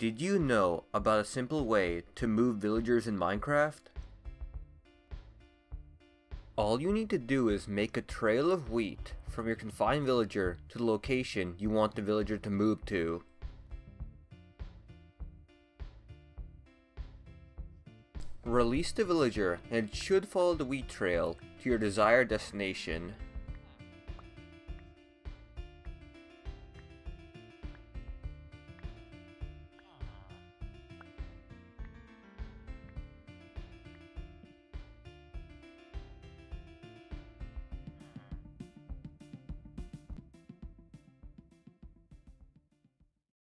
Did you know about a simple way to move villagers in Minecraft? All you need to do is make a trail of wheat from your confined villager to the location you want the villager to move to. Release the villager and it should follow the wheat trail to your desired destination.